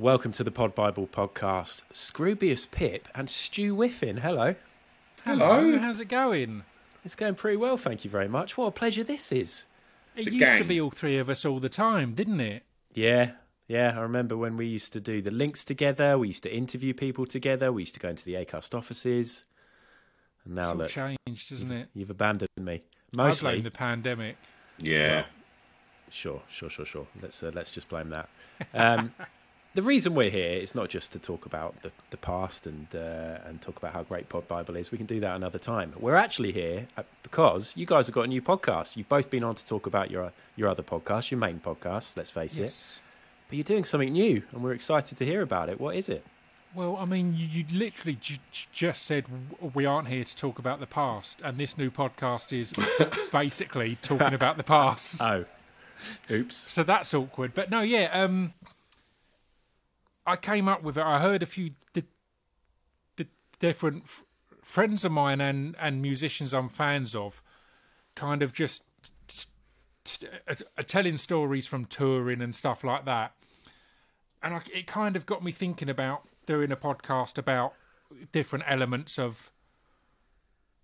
Welcome to the Pod Bible podcast. Scroobius Pip and Stu Whiffen. Hello. Hello. How's it going? It's going pretty well, thank you very much. What a pleasure this is. It The used to be all three of us all the time, didn't it? Yeah, yeah. I remember when we used to do the links together. We used to interview people together. We used to go into the Acast offices. And now It's all look, changed, isn't it? you've abandoned me. I blame the pandemic. Yeah. sure, sure, sure, sure. Let's uh, let's just blame that. Um, the reason we're here is not just to talk about the, the past and uh, and talk about how great Pod Bible is. We can do that another time. We're actually here uh, because you guys have got a new podcast. You've both been on to talk about your your other podcast, your main podcast. Let's face it. But you're doing something new, and we're excited to hear about it. What is it? Well, I mean, you, you literally j- just said we aren't here to talk about the past, and this new podcast is basically talking about the past. Oh, oops. So that's awkward. But no, yeah. Um, I came up with it. I heard a few di- di- different friends of mine and and musicians I'm fans of, kind of just telling stories from touring and stuff like that. And I, it kind of got me thinking about doing a podcast about different elements of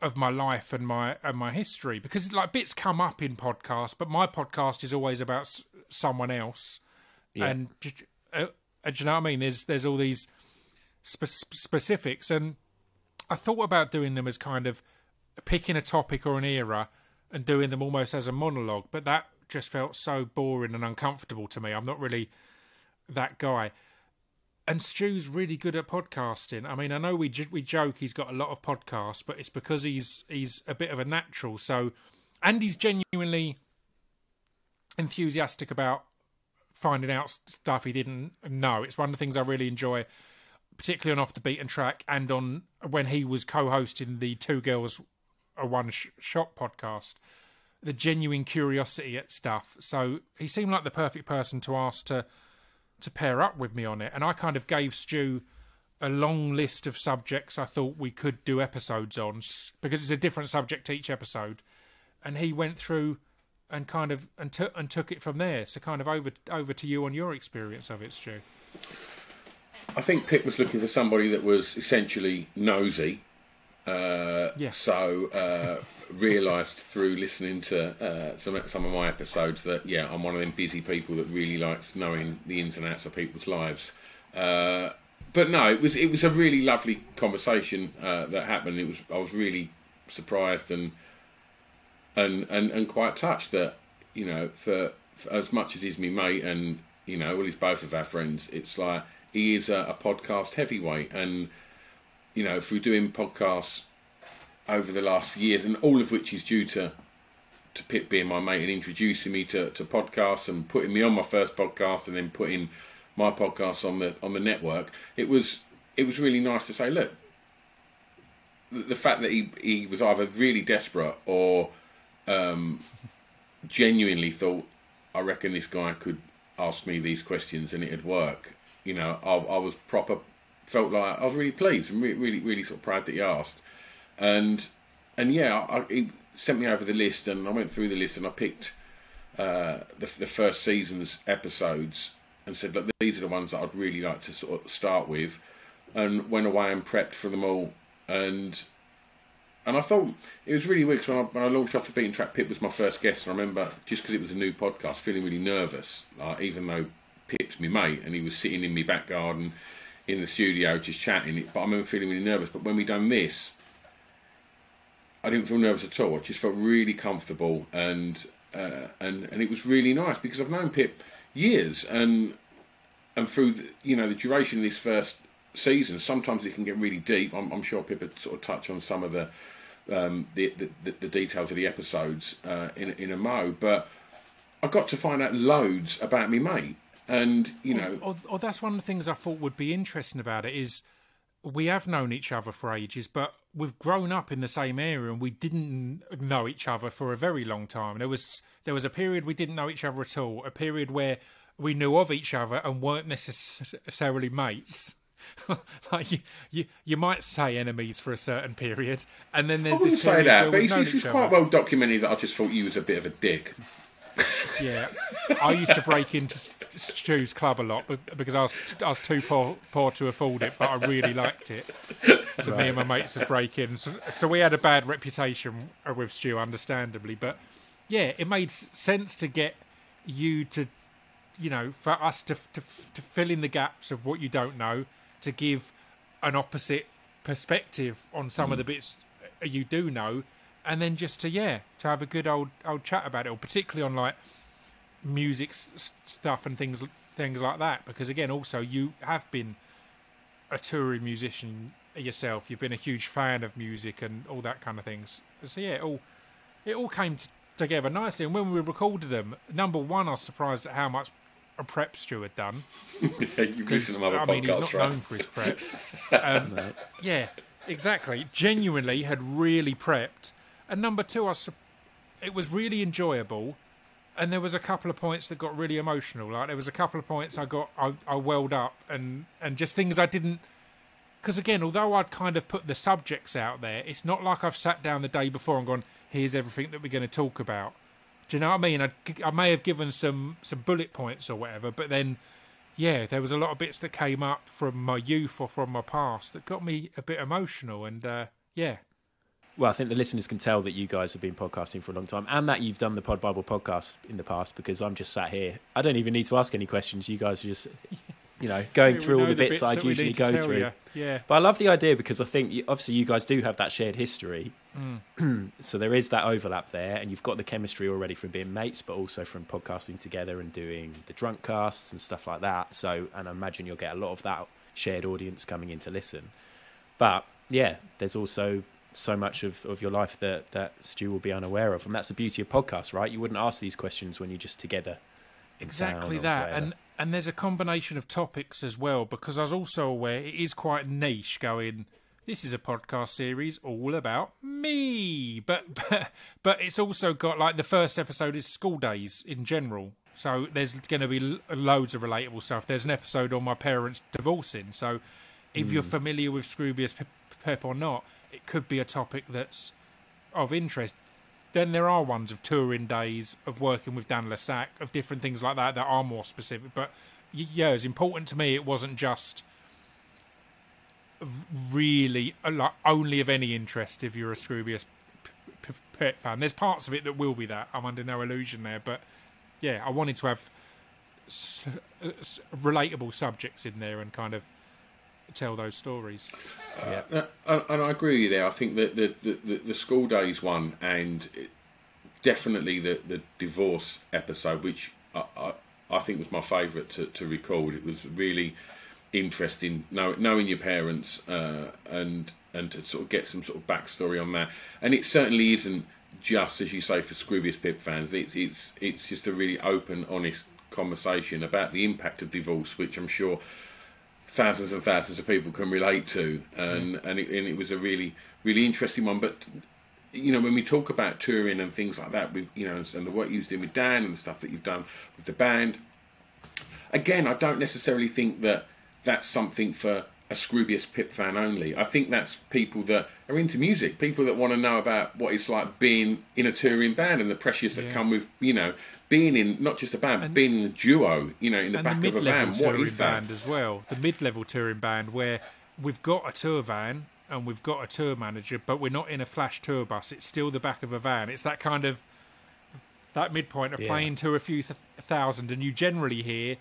of my life and my and my history because like bits come up in podcasts, but my podcast is always about s- someone else. Yeah. And uh, do you know what I mean? There's there's all these spe- specifics, and I thought about doing them as kind of picking a topic or an era and doing them almost as a monologue, but that just felt so boring and uncomfortable to me. I'm not really that guy. And Stu's really good at podcasting. I mean, I know we j- we joke he's got a lot of podcasts, but it's because he's he's a bit of a natural. So, and he's genuinely enthusiastic about finding out stuff he didn't know. It's one of the things I really enjoy, particularly on Off the Beaten Track and on when he was co-hosting the Two Girls a One Shot podcast. The genuine curiosity at stuff. So he seemed like the perfect person to ask to to pair up with me on it. And I kind of gave Stu a long list of subjects I thought we could do episodes on because it's a different subject each episode. And he went through and kind of and, took and took it from there. So kind of over over to you on your experience of it, Stu. I think Pip was looking for somebody that was essentially nosy. Uh, Yeah. So uh, realised through listening to uh, some some of my episodes that yeah, I'm one of them busy people that really likes knowing the ins and outs of people's lives. Uh, but no, it was it was a really lovely conversation uh, that happened. It was I was really surprised and and and, and quite touched that you know for, for as much as he's my mate and you know well he's both of our friends it's like he is a, a podcast heavyweight. And you know through doing podcasts over the last years and all of which is due to to Pip being my mate and introducing me to, to podcasts and putting me on my first podcast and then putting my podcast on the on the network it was it was really nice to say look the, fact that he, he was either really desperate or um, genuinely thought, I reckon this guy could ask me these questions and it'd work. You know, I, I was proper, felt like I was really pleased and really, really, really sort of proud that he asked. And and yeah, I, he sent me over the list and I went through the list and I picked uh, the, the first season's episodes and said, look, these are the ones that I'd really like to sort of start with, and went away and prepped for them all. And and I thought it was really weird 'cause when I, when I launched off the beaten track, Pip was my first guest. And I remember just because it was a new podcast, feeling really nervous, like, even though Pip's my mate and he was sitting in my back garden in the studio just chatting. But I remember feeling really nervous. But when we done this, I didn't feel nervous at all. I just felt really comfortable and uh, and and it was really nice because I've known Pip years and and through the, you know the duration of this first season, sometimes it can get really deep. I'm, I'm sure Pip would sort of touch on some of the um, the, the the details of the episodes uh, in in a mo, but I got to find out loads about me mate, and you know or, or that's one of the things I thought would be interesting about it is we have known each other for ages, but we've grown up in the same area and we didn't know each other for a very long time. There was there was a period we didn't know each other at all, a period where we knew of each other and weren't necessarily mates. like you, you, you might say enemies for a certain period, and then I there's wouldn't this say that, but it's, it's quite well documented that I just thought you was a bit of a dick. Yeah, I used to break into Stu's club a lot because I was I was too poor poor to afford it, but I really liked it. So right. me and my mates would break in. So, so we had a bad reputation uh, with Stu, understandably. But yeah, it made sense to get you to, you know, for us to to, to fill in the gaps of what you don't know, to give an opposite perspective on some mm. of the bits you do know, and then just to yeah to have a good old old chat about it, or particularly on like music stuff and things things like that. Because again, also you have been a touring musician yourself. You've been a huge fan of music and all that kind of things. So yeah, it all it all came t- together nicely. And when we recorded them, number one, I was surprised at how much a prep Stu had done. yeah, you've listened to other I mean, he's not right? known for his prep. Um, no. Yeah, exactly. Genuinely had really prepped. And number two, I su- it was really enjoyable and there was a couple of points that got really emotional. Like there was a couple of points I got I, I welled up and and just things I didn't because again, although I'd kind of put the subjects out there, it's not like I've sat down the day before and gone, "Here's everything that we're going to talk about." Do you know what I mean? I, I may have given some some bullet points or whatever, but then, yeah, there was a lot of bits that came up from my youth or from my past that got me a bit emotional, and uh, yeah, well, I think the listeners can tell that you guys have been podcasting for a long time and that you've done the Pod Bible podcast in the past because I'm just sat here. I don't even need to ask any questions. You guys are just, you know, going through all the, the bits, bits I'd usually go through. You. Yeah. But I love the idea because I think obviously you guys do have that shared history. Mm. so there is that overlap there and you've got the chemistry already from being mates, but also from podcasting together and doing the drunk casts and stuff like that. So, and I imagine you'll get a lot of that shared audience coming in to listen. But yeah, there's also so much of, of your life that, that Stu will be unaware of. And that's the beauty of podcasts, right? You wouldn't ask these questions when you're just together. Exactly that. And and there's a combination of topics as well, because I was also aware it is quite niche going, this is a podcast series all about me. But, but but it's also got like the first episode is school days in general. So there's going to be loads of relatable stuff. There's an episode on my parents divorcing. So if mm. you're hmm. familiar with Scroobius Pip or not, it could be a topic that's of interest. Then there are ones of touring days, of working with Dan le Sac, of different things like that that are more specific. But yeah, it's important to me. It wasn't just really uh, like only of any interest if you're a Scroobius Pip fan. There's parts of it that will be that. I'm under no illusion there, but yeah, I wanted to have relatable subjects in there and kind of tell those stories. Uh, yeah, uh, and I agree with you there. I think that the, the, the, the school days one and definitely the, the divorce episode, which I, I, I think was my favourite to, to record. It was really interesting know, knowing your parents uh, and and to sort of get some sort of backstory on that. And it certainly isn't just as you say for Scroobius Pip fans. It's it's it's just a really open, honest conversation about the impact of divorce, which I'm sure thousands and thousands of people can relate to, and mm. and, it, and it was a really really interesting one. But you know, when we talk about touring and things like that, we, you know, and the work you've done with Dan and the stuff that you've done with the band, again, I don't necessarily think that that's something for a Scroobius Pip fan only. I think that's people that are into music, people that want to know about what it's like being in a touring band and the pressures that yeah. come with, you know, being in not just a band, but being in a duo, you know, in the back the of a van. What is that? Band as well, the mid-level touring band where we've got a tour van and we've got a tour manager, but we're not in a flash tour bus. It's still the back of a van. It's that kind of that midpoint of yeah. playing to a few th- thousand, and you generally hear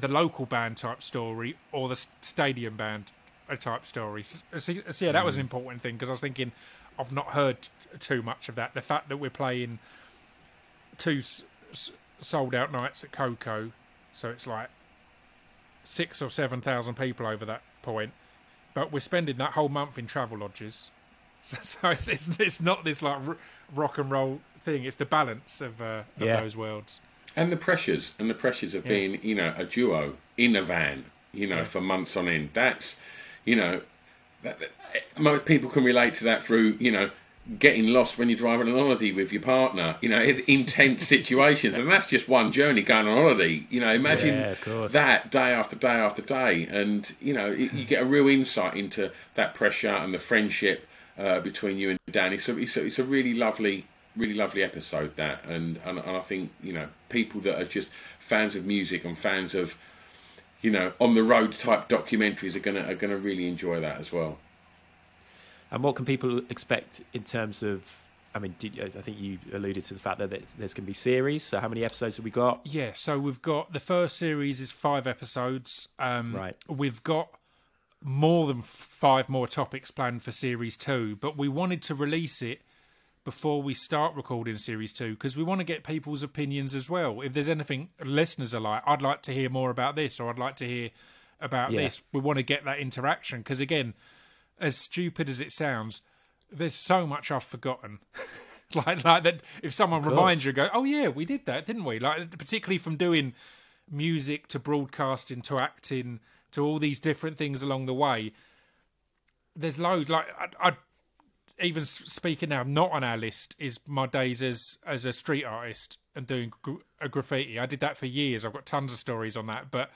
the local band type story or the stadium band type story. So, so yeah, that was an mm. important thing because I was thinking I've not heard t- too much of that. The fact that we're playing two sold out nights at Koko, so it's like six or seven thousand people over that point. But we're spending that whole month in travel lodges, so, so it's, it's, it's not this like r- rock and roll thing. It's the balance of, uh, of yeah. those worlds and the pressures and the pressures of yeah. being you know a duo in a van, you know, yeah. for months on end. That's you know, that, that, most people can relate to that through you know getting lost when you're driving on holiday with your partner, you know, intense situations. And that's just one journey going on holiday. You know, imagine yeah, that day after day after day. And, you know, it, you get a real insight into that pressure and the friendship uh, between you and Danny. So it's a, it's a really lovely really lovely episode that, and, and and I think you know people that are just fans of music and fans of you know on the road type documentaries are gonna are gonna really enjoy that as well. And what can people expect in terms of? I mean, did, I think you alluded to the fact that there's, there's going to be series. So, how many episodes have we got? Yeah, so we've got the first series is five episodes. Um, Right. We've got more than five more topics planned for series two, but we wanted to release it before we start recording series two because we want to get people's opinions as well. If there's anything listeners are like, I'd like to hear more about this, or I'd like to hear about Yeah. this. We want to get that interaction because again, as stupid as it sounds, there's so much I've forgotten. like like that if someone reminds you go, Oh yeah, we did that, didn't we? Like particularly from doing music to broadcasting to acting to all these different things along the way. There's loads like I, I even speaking now, not on our list is my days as as a street artist and doing gr- a graffiti. I did that for years. I've got tons of stories on that, but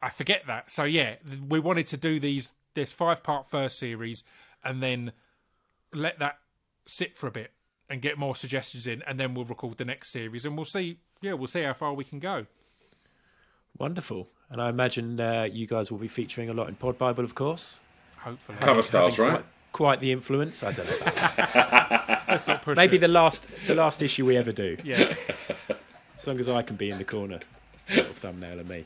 I forget that. So yeah, we wanted to do these this five part first series and then let that sit for a bit and get more suggestions in, and then we'll record the next series and we'll see. Yeah, we'll see how far we can go. Wonderful. And I imagine uh, you guys will be featuring a lot in Pod Bible, of course. Hopefully, Cover stars, right? Quite, quite the influence. I don't know. Let's not push Maybe it. the last the last issue we ever do. yeah. As long as I can be in the corner. Little thumbnail of me.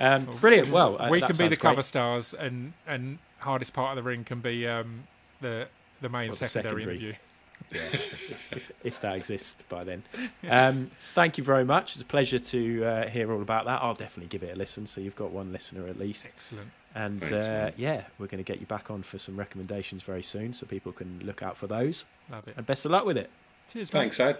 Um, brilliant. Well, uh, we can be the cover great. stars, and and hardest part of the ring can be um, the the main Well, the secondary, secondary. interview. if, if that exists by then. Um, thank you very much. It's a pleasure to uh, hear all about that. I'll definitely give it a listen. So you've got one listener at least. Excellent. And Thanks, uh, yeah, we're going to get you back on for some recommendations very soon, so people can look out for those. Love it. And best of luck with it. Cheers, mate. Thanks, Ed.